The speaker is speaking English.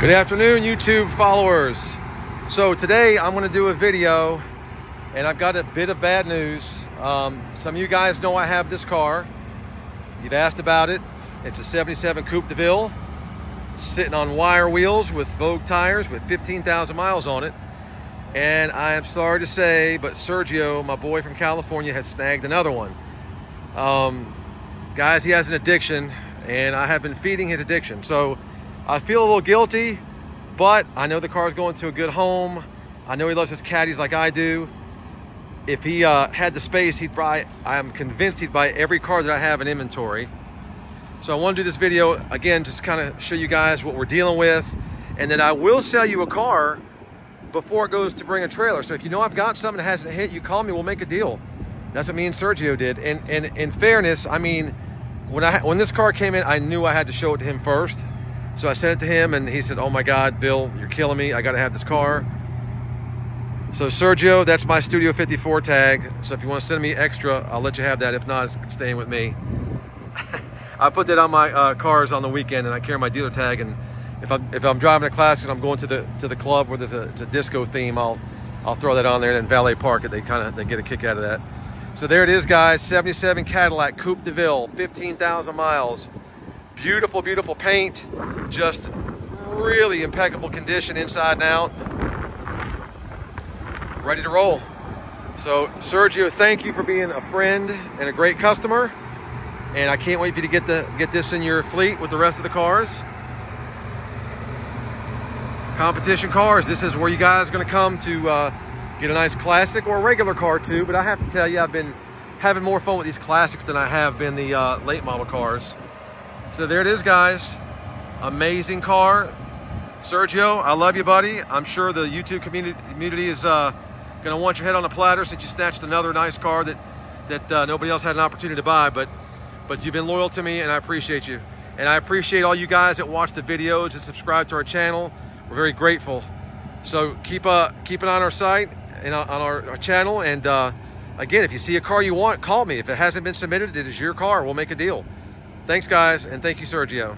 Good afternoon, YouTube followers. So today I'm gonna do a video and I've got a bit of bad news. Um, some of you guys know I have this car. You've asked about it. It's a 77 Coupe de Ville, sitting on wire wheels with Vogue tires with 15,000 miles on it. And I am sorry to say, but Sergio, my boy from California, has snagged another one. Um, guys, he has an addiction and I have been feeding his addiction. So I feel a little guilty, but I know the car is going to a good home. I know he loves his caddies like I do. If he uh, had the space, he'd buy, I'm convinced he'd buy every car that I have in inventory. So I want to do this video, again, just kind of show you guys what we're dealing with. And then I will sell you a car before it goes to bring a trailer. So if you know I've got something that hasn't hit, you call me, we'll make a deal. That's what me and Sergio did. And, and in fairness, I mean, when I when this car came in, I knew I had to show it to him first. So I sent it to him and he said, oh my God, Bill, you're killing me. I got to have this car. So Sergio, that's my Studio 54 tag. So if you want to send me extra, I'll let you have that. If not, it's staying with me. I put that on my uh, cars on the weekend and I carry my dealer tag. And if I'm, if I'm driving a classic and I'm going to the, to the club where there's a, a disco theme, I'll, I'll throw that on there and then valet park it. They kind of, they get a kick out of that. So there it is, guys. 77 Cadillac Coupe de Ville, 15,000 miles. Beautiful, beautiful paint. Just really impeccable condition inside and out. Ready to roll. So Sergio, thank you for being a friend and a great customer. And I can't wait for you to get the get this in your fleet with the rest of the cars. Competition cars. This is where you guys are going to come to uh, get a nice classic or a regular car too. But I have to tell you, I've been having more fun with these classics than I have been the uh, late model cars. So there it is, guys. Amazing car. Sergio, I love you, buddy. I'm sure the YouTube community, community is uh, going to want your head on a platter since you snatched another nice car that that uh, nobody else had an opportunity to buy. But but you've been loyal to me, and I appreciate you. And I appreciate all you guys that watch the videos and subscribe to our channel. We're very grateful. So keep uh keep it on our site and on our, our channel. And uh, again, if you see a car you want, call me. If it hasn't been submitted, it is your car. We'll make a deal. Thanks, guys, and thank you, Sergio.